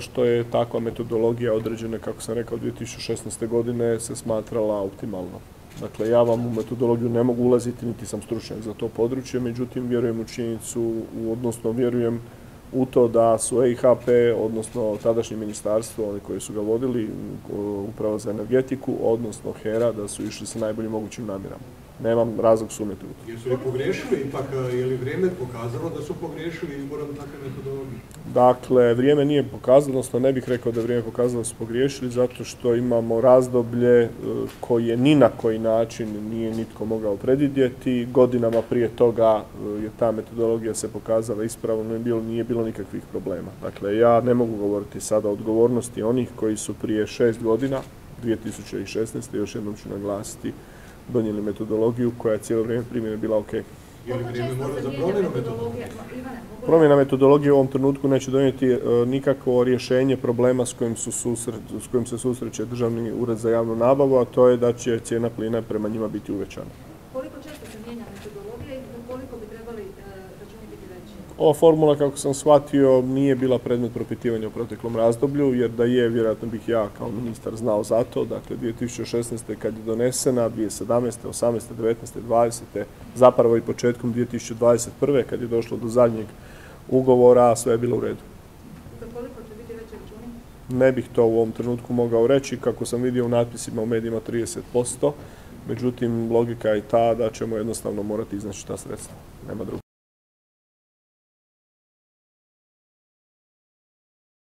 što je takva metodologija određena, kako sam rekao, 2016. godine se smatrala optimalno. Dakle, ja vam u metodologiju ne mogu ulaziti, niti sam stručnjak za to područje, međutim, vjerujem u činjenicu, odnosno vjerujem u to da su EIHP, odnosno tadašnje ministarstvo, oni koji su ga vodili, upravo za energetiku, odnosno HERA, da su išli sa najboljim mogućim namjerama nemam razlog sumnjati u to. Jesu li pogriješili ipak, je li vrijeme pokazalo da su pogriješili izborom takve metodologije? Dakle, vrijeme nije pokazalo, odnosno ne bih rekao da je vrijeme pokazalo da su pogriješili, zato što imamo razdoblje e, koje ni na koji način nije nitko mogao predvidjeti. Godinama prije toga e, je ta metodologija se pokazala ispravno, nije bilo, nije bilo nikakvih problema. Dakle, ja ne mogu govoriti sada o odgovornosti onih koji su prije šest godina, 2016. još jednom ću naglasiti, donijeli metodologiju koja je cijelo vrijeme primjene bila ok. Promjena metodologije u ovom trenutku neće donijeti e, nikakvo rješenje problema s kojim, su s kojim se susreće Državni ured za javnu nabavu, a to je da će cijena plina prema njima biti uvećana. Koliko često se mijenja metodologija i koliko bi trebali ova formula, kako sam shvatio, nije bila predmet propitivanja u proteklom razdoblju, jer da je, vjerojatno bih ja kao ministar znao za to. Dakle, 2016. kad je donesena, 2017. 18. 19. 20. zapravo i početkom 2021. kad je došlo do zadnjeg ugovora, sve je bilo u redu. koliko će biti računi? Ne bih to u ovom trenutku mogao reći. Kako sam vidio u natpisima u medijima 30%, međutim, logika je ta da ćemo jednostavno morati iznaći ta sredstva. Nema drugo.